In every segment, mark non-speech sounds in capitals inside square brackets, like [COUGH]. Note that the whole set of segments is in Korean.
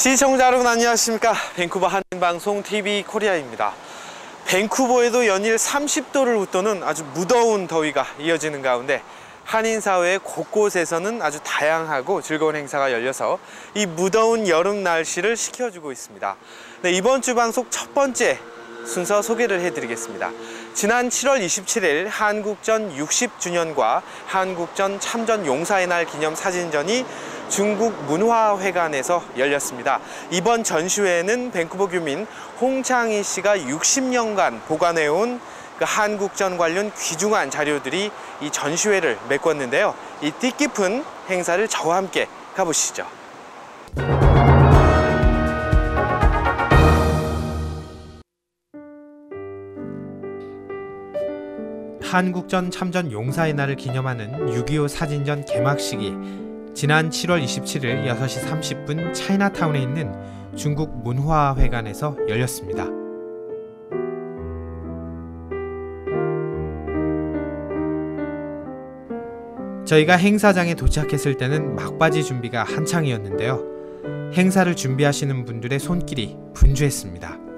시청자 여러분 안녕하십니까? 밴쿠버 한방송 TV 코리아입니다. 밴쿠버에도 연일 30도를 웃도는 아주 무더운 더위가 이어지는 가운데 한인사회 곳곳에서는 아주 다양하고 즐거운 행사가 열려서 이 무더운 여름 날씨를 식혀주고 있습니다. 네, 이번 주 방송 첫 번째 순서 소개를 해드리겠습니다. 지난 7월 27일 한국전 60주년과 한국전 참전 용사의 날 기념 사진전이 중국 문화회관에서 열렸습니다. 이번 전시회에는 밴쿠버 규민 홍창희 씨가 60년간 보관해온 그 한국전 관련 귀중한 자료들이 이 전시회를 메꿨는데요. 이 뜻깊은 행사를 저와 함께 가보시죠. 한국전 참전 용사의 날을 기념하는 6.25 사진전 개막식이 지난 7월 27일 6시 30분 차이나타운에 있는 중국 문화회관에서 열렸습니다. 저희가 행사장에 도착했을 때는 막바지 준비가 한창이었는데요. 행사를 준비하시는 분들의 손길이 분주했습니다.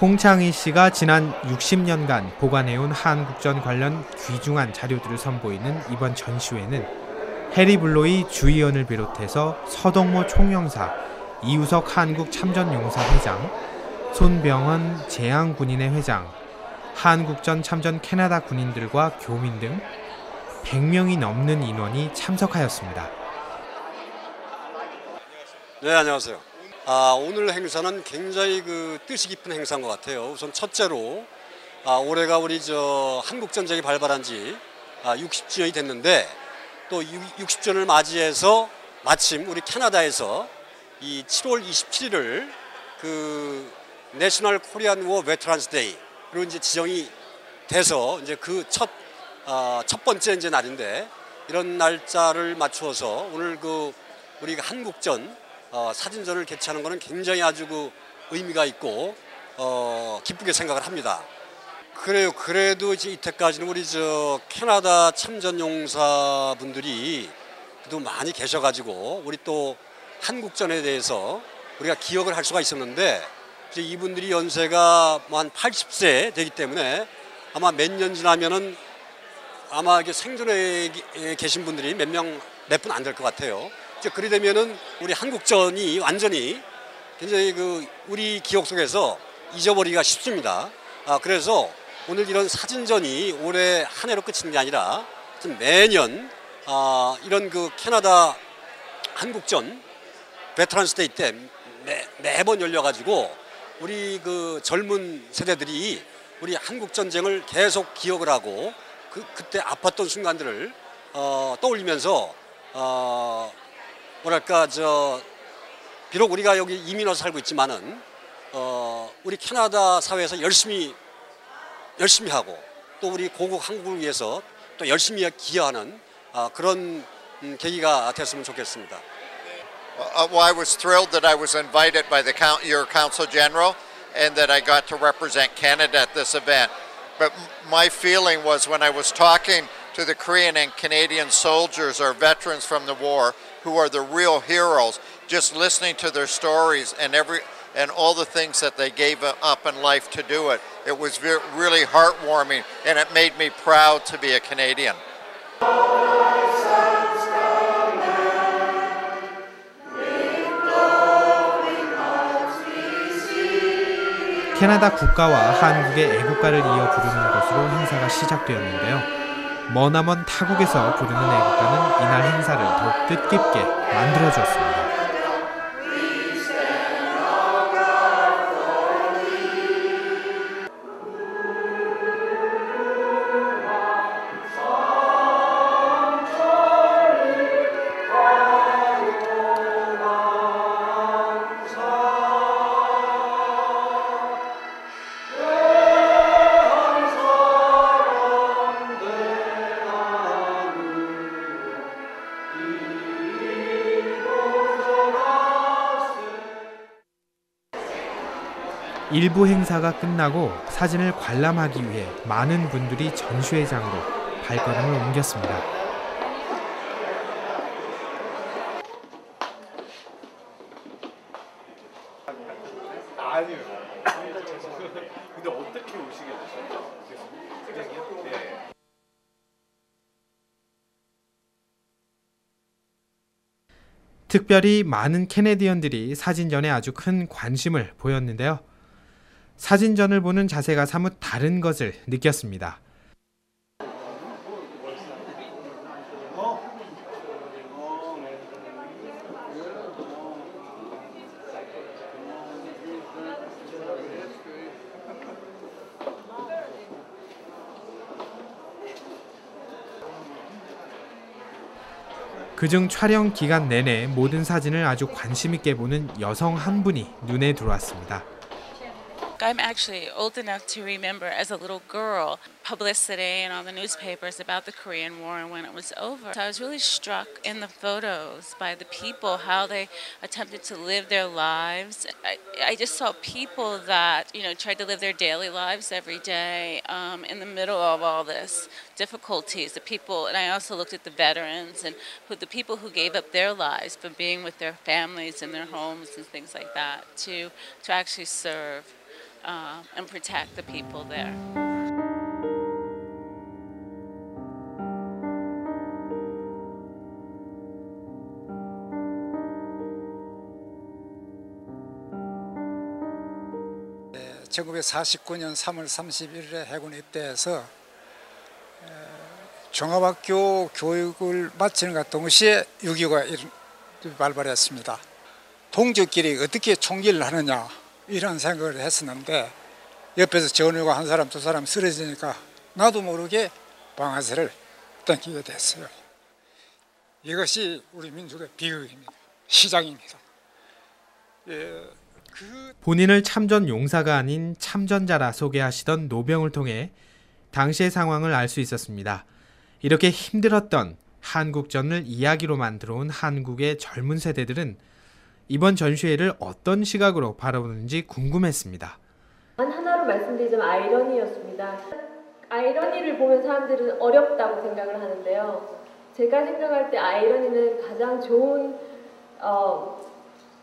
홍창희 씨가 지난 60년간 보관해온 한국전 관련 귀중한 자료들을 선보이는 이번 전시회는 해리 블로이 주의원을 비롯해서 서동모 총영사, 이우석 한국 참전용사 회장, 손병헌 재향군인회 회장, 한국전 참전 캐나다 군인들과 교민 등 100명이 넘는 인원이 참석하였습니다. 네, 안녕하세요. 아, 오늘 행사는 굉장히 그 뜻이 깊은 행사인 것 같아요. 우선 첫째로 아, 올해가 우리 저 한국 전쟁이 발발한 지 아, 60주년이 됐는데 또 60주년을 맞이해서 마침 우리 캐나다에서 이 7월 27일을 그 National Korean War Veterans Day로 이제 지정이 돼서 이제 그첫 아, 첫 번째 이제 날인데 이런 날짜를 맞추어서 오늘 그 우리 한국전 어, 사진전을 개최하는 것은 굉장히 아주 그 의미가 있고 어, 기쁘게 생각을 합니다. 그래요. 그래도 이제 이때까지는 우리 저 캐나다 참전용사 분들이 그래도 많이 계셔가지고 우리 또 한국전에 대해서 우리가 기억을 할 수가 있었는데 이제 이분들이 연세가 뭐 한 80세 되기 때문에 아마 몇 년 지나면은 아마 생존에 계신 분들이 몇 명 몇 분 안 될 것 같아요. 이제 그리 되면은 우리 한국전이 완전히 굉장히 그 우리 기억 속에서 잊어버리기가 쉽습니다. 아, 그래서 오늘 이런 사진전이 올해 한 해로 끝이는 게 아니라 매년 아, 이런 그 캐나다 한국전 Veterans Day 때 매, 매번 열려가지고 우리 그 젊은 세대들이 우리 한국 전쟁을 계속 기억을 하고 그 그때 아팠던 순간들을 어, 떠올리면서 어, 뭐랄까 저 비록 우리가 여기 이민 와서 살고 있지만은 어 우리 캐나다 사회에서 열심히 열심히 하고 또 우리 고국 한국을 위해서 또 열심히 기여하는 아, 그런 음, 계기가 됐으면 좋겠습니다. Uh, well, I was thrilled that I was invited by the count, your Council General and that I got to represent Canada at this event. But my feeling was when I was talking to the Korean and Canadian soldiers or veterans from the war, who are the real heroes, just listening to their stories and every and all the things that they gave up in life to do it. It was really heartwarming and it made me proud to be a Canadian. 캐나다 국가와 한국의 애국가를 이어 부르는 것으로 행사가 시작되었는데요. 머나먼 타국에서 부르는 애국가는 이날 행사를 더욱 뜻깊게 만들어주었습니다. 일부 행사가 끝나고 사진을 관람하기 위해 많은 분들이 전시회장으로 발걸음을 옮겼습니다. 특별히 많은 캐네디언들이 사진전에 아주 큰 관심을 보였는데요. 사진전을 보는 자세가 사뭇 다른 것을 느꼈습니다. 그중 촬영 기간 내내 모든 사진을 아주 관심 있게 보는 여성 한 분이 눈에 들어왔습니다. I'm actually old enough to remember as a little girl publicity and all the newspapers about the Korean War and when it was over. So I was really struck in the photos by the people, how they attempted to live their lives. I, I just saw people that, you know, tried to live their daily lives every day um, in the middle of all this difficulties. The people, and I also looked at the veterans and who, the people who gave up their lives for being with their families and their homes and things like that to, to actually serve uh, and protect the people there. 예, 1949년 3월 31일에 해군에 입대해서 에, 종합학교 교육을 마치는과 동시에 6.25가 발발했습니다. 동지끼리 어떻게 총기를 하느냐 이런 생각을 했었는데 옆에서 전우가 한 사람 두 사람 쓰러지니까 나도 모르게 방아쇠를 당기게 됐어요. 이것이 우리 민족의 비극입니다. 시작입니다. 예, 그 본인을 참전 용사가 아닌 참전자라 소개하시던 노병을 통해 당시의 상황을 알 수 있었습니다. 이렇게 힘들었던 한국전을 이야기로 만 들어온 한국의 젊은 세대들은 이번 전시회를 어떤 시각으로 바라보는지 궁금했습니다. 단 하나로 말씀드리자면 아이러니였습니다. 아이러니를 보면 사람들은 어렵다고 생각을 하는데요. 제가 생각할 때 아이러니는 가장 좋은 어,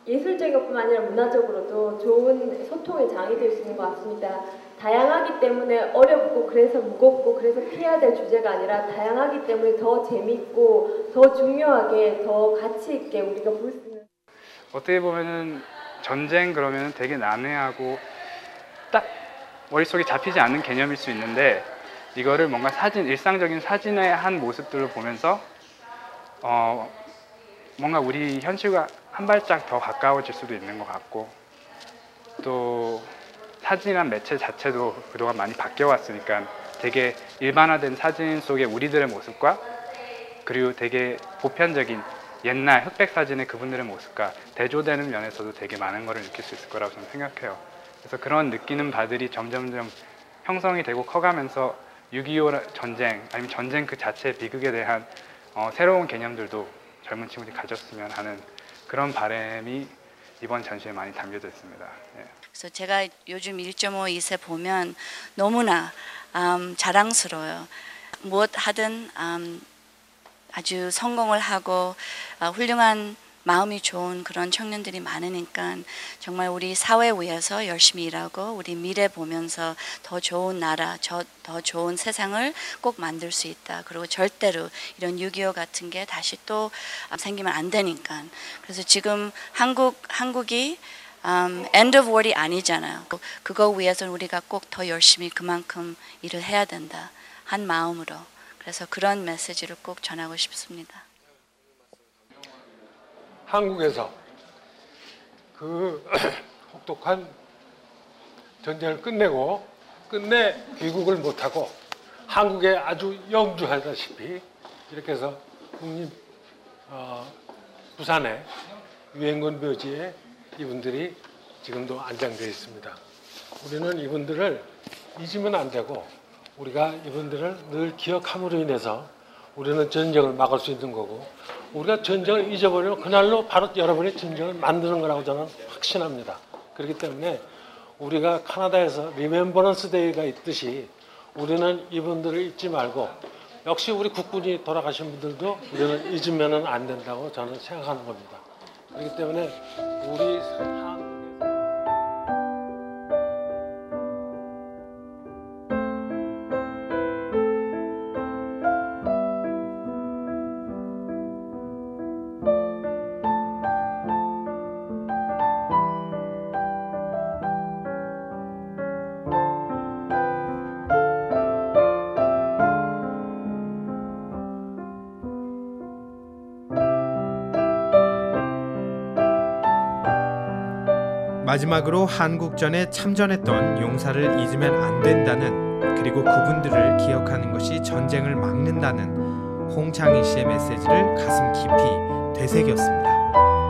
예술적인 것뿐만 아니라 문화적으로도 좋은 소통의 장이 될 수 있는 것 같습니다. 다양하기 때문에 어렵고 그래서 무겁고 그래서 피해야 될 주제가 아니라 다양하기 때문에 더 재밌고 더 중요하게 더 가치 있게 우리가 볼 수 있는 어떻게 보면은 전쟁 그러면 되게 난해하고 딱 머릿속에 잡히지 않는 개념일 수 있는데 이거를 뭔가 사진 일상적인 사진의 한 모습들을 보면서 어 뭔가 우리 현실과 한 발짝 더 가까워질 수도 있는 것 같고 또 사진이란 매체 자체도 그동안 많이 바뀌어 왔으니까 되게 일반화된 사진 속의 우리들의 모습과 그리고 되게 보편적인 옛날 흑백 사진의 그분들의 모습과 대조되는 면에서도 되게 많은 것을 느낄 수 있을 거라고 저는 생각해요. 그래서 그런 느끼는 바들이 점점점 형성이 되고 커가면서 6.25 전쟁 아니면 전쟁 그 자체의 비극에 대한 어, 새로운 개념들도 젊은 친구들이 가졌으면 하는 그런 바람이 이번 전시에 많이 담겨져 있습니다. 예. 그래서 제가 요즘 1.5 2세 보면 너무나 음, 자랑스러워요. 무엇 하든 음, 아주 성공을 하고 어, 훌륭한 마음이 좋은 그런 청년들이 많으니까 정말 우리 사회 위해서 열심히 일하고 우리 미래 보면서 더 좋은 나라, 저, 더 좋은 세상을 꼭 만들 수 있다. 그리고 절대로 이런 6.25 같은 게 다시 또 생기면 안 되니까. 그래서 지금 한국 한국이 um, end of war이 아니잖아요. 그- 그거 위해서 우리가 꼭 더 열심히 그만큼 일을 해야 된다. 한 마음으로. 그래서 그런 메시지를 꼭 전하고 싶습니다. 한국에서 그 [CLEARS THROAT] 혹독한 전쟁을 끝내고 끝내 귀국을 못하고 한국에 아주 영주하다시피 이렇게 해서 국립 어, 부산의 유행군 묘지에 이분들이 지금도 안장되어 있습니다. 우리는 이분들을 잊으면 안 되고 우리가 이분들을 늘 기억함으로 인해서 우리는 전쟁을 막을 수 있는 거고 우리가 전쟁을 잊어버리면 그날로 바로 여러분이 전쟁을 만드는 거라고 저는 확신합니다. 그렇기 때문에 우리가 카나다에서 Remembrance Day가 있듯이 우리는 이분들을 잊지 말고 역시 우리 국군이 돌아가신 분들도 우리는 잊으면 안 된다고 저는 생각하는 겁니다. 그렇기 때문에 우리 마지막으로 한국전에 참전했던 용사를 잊으면 안 된다는 그리고 그분들을 기억하는 것이 전쟁을 막는다는 홍창희 씨의 메시지를 가슴 깊이 되새겼습니다.